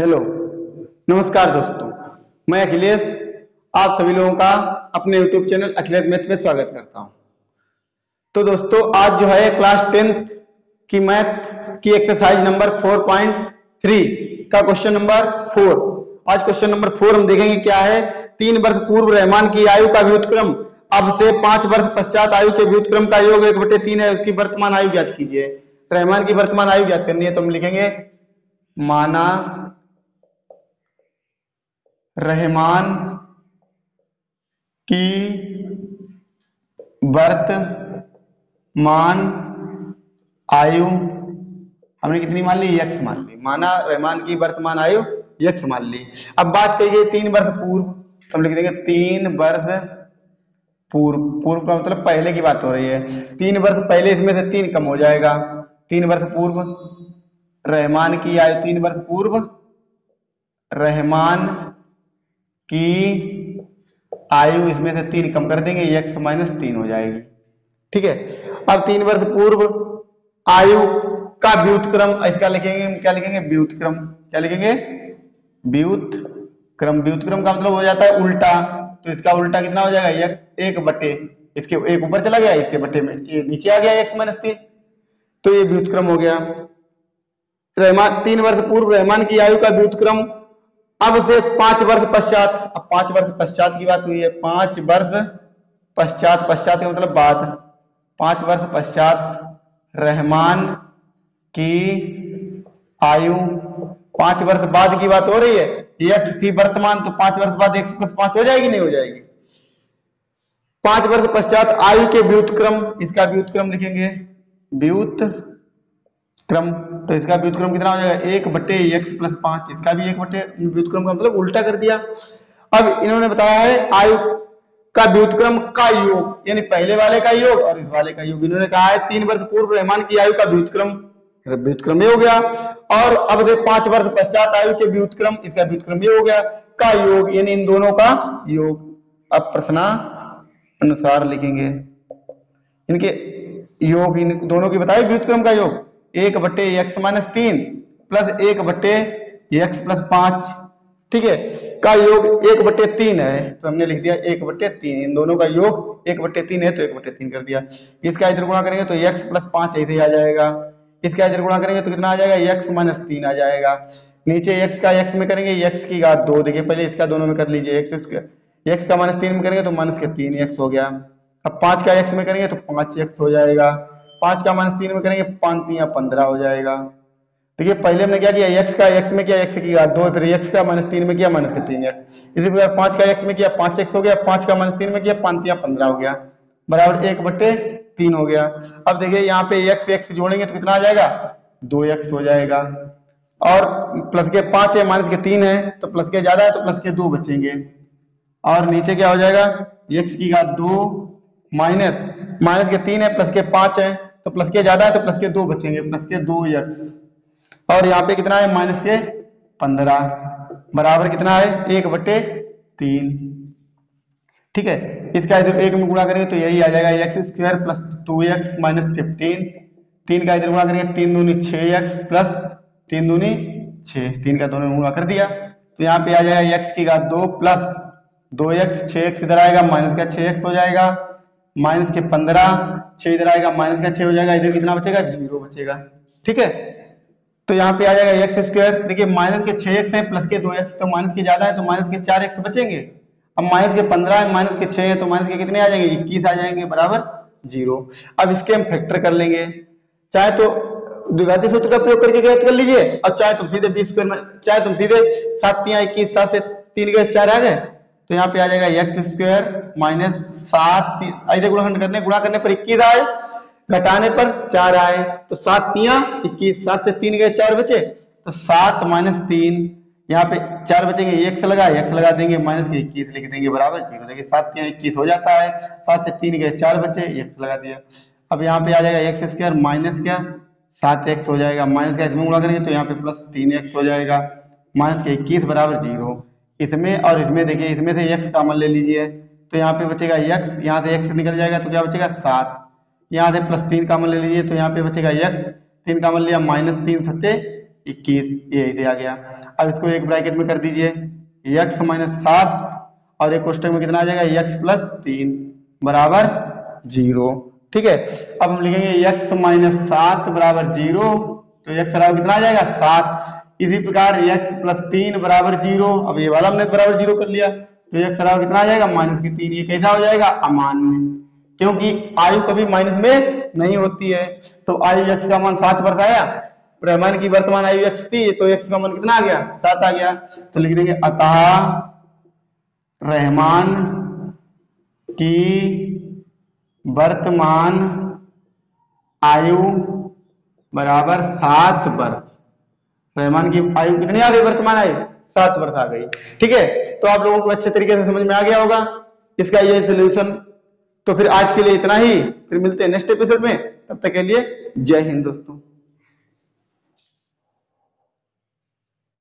Hello नमस्कार दोस्तों, मैं अखिलेश, आप सभी लोगों का अपने YouTube चैनल अखिलेश मैथ में स्वागत करता हूँ। तो दोस्तों, आज जो है क्लास टेंथ की मैथ की एक्सरसाइज नंबर 4.3 का क्वेश्चन नंबर फोर आज क्वेश्चन नंबर फोर हम देखेंगे क्या है। तीन वर्ष पूर्व रहमान की आयु का व्युतक्रम, अब से पाँच वर्ष पश्चात आयु के व्युतक्रम का योग एक बटे तीन है, उसकी वर्तमान आयु ज्ञात कीजिए। रहमान की वर्तमान आयु ज्ञात करनी है तो हम लिखेंगे, माना रहमान की वर्तमान आयु, हमने कितनी मान ली? यक्ष मान ली। माना रहमान की वर्तमान आयु, यक्ष मान ली। अब बात कही गई तीन वर्ष पूर्व। तो हम लिख देंगे तीन वर्ष पूर्व। पूर्व का मतलब पहले की बात हो रही है। तीन वर्ष पहले इसमें से तीन कम हो जाएगा। तीन वर्ष पूर्व, रहमान की आयु। तीन वर्ष पूर्व, रहमान की आयु इसमें से तीन कम कर देंगे एक्स माइनस तीन हो जाएगी। ठीक है? अब तीन वर्ष पूर्व आयु का व्युतक्रम, इसका लिखेंगे क्या लिखेंगे? व्युतक्रम। क्या लिखेंगे? व्युत क्रम व्युतक्रम का मतलब हो जाता है उल्टा। तो इसका उल्टा कितना हो जाएगा? एक्स एक बटे, इसके एक ऊपर चला गया, इसके बटे में। ये नीचे आ गया एक्स माइनस तीन। तो ये व्युतक्रम हो गया। रहमान, तीन वर्ष पूर्व रहमान की आयु का व्युतक्रम अब से पाँच वर्ष पश्चात, अब पाँच वर्ष पश्चात की बात हुई है, पाँच वर्ष पश्चात पश्चात का मतलब बाद, पाँच वर्ष पश्चात रहमान की आयु, पाँच वर्ष बाद की बात हो रही है एक्स थी वर्तमान तो पाँच वर्ष बाद एक्स प्लस पाँच हो जाएगी, नहीं हो जाएगी? पाँच वर्ष पश्चात आयु के व्युतक्रम, इसका व्युतक्रम लिखेंगे, व्युत क्रम तो इसका व्युतक्रम कितना हो जाएगा? एक बटे एक्स प्लस पाँच, इसका भी एक बटे व्युतक्रम का मतलब उल्टा कर दिया। अब इन्होंने बताया है आयु का व्युतक्रम का योग, यानी पहले वाले का योग और इस वाले का योग। इन्होंने कहा है तीन वर्ष पूर्व रहमान की आयु का व्युतक्रम व्युतक्रम हो गया। और अब से पाँच वर्ष पश्चात आयु के व्युतक्रम, इसका व्युतक्रम हो गया का योग, यानी इन दोनों का योग। अब प्रश्न अनुसार लिखेंगे। इनके योग, इन दोनों की बताए व्युतक्रम का योग। एक बटे एक्स माइनस तीन प्लस एक बटे एक्स प्लस पाँच। ठीक है? का योग एक बटे तीन है? तो हमने लिख दिया एक बटे तीन। इन दोनों का योग एक बटे तीन है तो एक बटे तीन कर दिया। इसका इधर गुणा करेंगे तो एक्स प्लस पाँच ऐसे ही आ जाएगा। इसका इधर गुणा करेंगे तो कितना आ जाएगा? एक्स माइनस तीन आ जाएगा। नीचे एक्स का एक्स में करेंगे एक्स की घात दो। देखिए, पहले इसका दोनों में कर लीजिए। एक्स एक्स का माइनस तीन में करेंगे तो माइनस के तीन एक्स हो गया। अब पाँच का एक्स में करेंगे तो पाँच एक्स हो जाएगा। पाँच का माइनस तीन में करेंगे, पाँच तीन पंद्रह हो जाएगा। देखिए, पहले हमने क्या किया एक्स का एक्स में किया एक्स की घात दो, फिर एक्स का माइनस तीन में किया, माइनस के तीन इसी प्रकार पाँच का एक्स में किया, पाँच एक्स हो गया, पाँच का माइनस तीन में किया, पाँच तीन पंद्रह हो गया। बराबर एक बट्टे तीन हो गया। अब देखिए, यहाँ पे एक्स एक्स जोड़ेंगे तो कितना आ जाएगा? दो एक्स हो जाएगा। और प्लस के पाँच है, माइनस के तीन है तो प्लस के ज़्यादा है तो प्लस के दो बचेंगे। और नीचे क्या हो जाएगा? एक्स की घात दो, माइनस माइनस के तीन है, प्लस के पाँच है तो प्लस के ज़्यादा है तो प्लस के दो बचेंगे, प्लस के दो एक्स। और यहाँ पे कितना है? माइनस के पंद्रह। बराबर कितना है? एक बटे तीन। ठीक है? इसका इधर एक में गुणा करेंगे तो यही आ जाएगा x square plus two x minus fifteen. तीन का इधर गुणा करेंगे, तीन दूनी छह एक्स प्लस तीन दूनी छह तीन का दोनों गुणा कर दिया। तो यहाँ पे आ जाएगा एक्स की घात दो प्लस दो एक्स छह एक्स इधर आएगा, माइनस का छह एक्स हो जाएगा। माइनस के पंद्रह छह इधर आएगा, माइनस का छह हो जाएगा, इधर कितना बचेगा? ज़ीरो बचेगा। ठीक है? तो यहाँ पे आ जाएगा एक्स स्क्वायर देखिए, माइनस के छह एक्स है प्लस के दो एक्स तो माइनस के ज़्यादा है तो माइनस के चार एक्स बचेंगे। अब माइनस के पंद्रह है, माइनस के छह है तो माइनस के कितने आ जाएँगे? इक्कीस आ जाएँगे, बराबर ज़ीरो। अब इसके हम फैक्टर कर लेंगे। चाहे तो द्विघाती सूत्र का प्रयोग करके ज्ञात कर लीजिए। और चाहे तुम सीधे बीस स्क्वायर चाहे तुम सीधे सात तीन इक्कीस, सात से तीन के चार आ गए। तो यहाँ पे आ जाएगा एक्स स्क्वायर माइनस सात इधर गुणा करने गुणा करने पर इक्कीस आए, घटाने पर चार आए। तो सात तिया, इक्कीस, सात से तीन गए, चार बचे। तो सात माइनस तीन, यहाँ पे चार बचेंगे एक्स लगा एक्स लगा देंगे माइनस के इक्कीस लिख देंगे, बराबर ज़ीरो। देखिए, सात तिया, इक्कीस हो जाता है। सात से तीन गए, चार बचे एक्स लगा दिया। अब यहाँ पे आ जाएगा एक्स स्क्वायर माइनस क्या? सात एक्स हो जाएगा। माइनस का इसमें गुणा करेंगे तो यहाँ पे प्लस तीन एक्स हो जाएगा। माइनस के इक्कीस बराबर ज़ीरो। इसमें और इसमें देखिए, इसमें से एक्स कॉमन ले लीजिए। तो यहाँ पे बचेगा एक्स यहाँ से एक्स निकल जाएगा तो क्या बचेगा? सात। यहाँ से प्लस तीन कॉमन ले लीजिए तो यहाँ पे बचेगा एक्स तीन कॉमन लिया माइनस तीन सत्ते इक्कीस। ये इधर आ गया। अब इसको एक ब्रैकेट में कर दीजिए। एक्स माइनस सात और एक कोष्टक में कितना आ जाएगा? एक्स प्लस तीन बराबर ज़ीरो। ठीक है? अब हम लिखेंगे एक्स माइनस सात बराबर ज़ीरो। तो बराबर कितना आ जाएगा? सात। इसी प्रकार एक्स प्लस तीन बराबर ज़ीरो, अब ये वाला हमने बराबर ज़ीरो कर लिया तो एक्स बराबर कितना आ जाएगा? माइनस की तीन, ये कैसा हो जाएगा? अमान्य। क्योंकि आयु कभी माइनस में नहीं होती है। तो आयु एक्स का मान सात वर्ष आया प्रमाण की वर्तमान आयु एक्स थी तो एक्स का मान कितना आ गया? सात आ गया। तो लिख देंगे, अतः रहमान की वर्तमान आयु बराबर सात वर्ष रहमान की आयु कितनी आ गई? वर्तमान आयु सात वर्ष आ गई। ठीक है? तो आप लोगों को अच्छे तरीके से समझ में आ गया होगा। इसका ये सोल्यूशन तो फिर आज के लिए इतना ही। फिर मिलते हैं नेक्स्ट एपिसोड में। तब तक के लिए जय हिंद दोस्तों।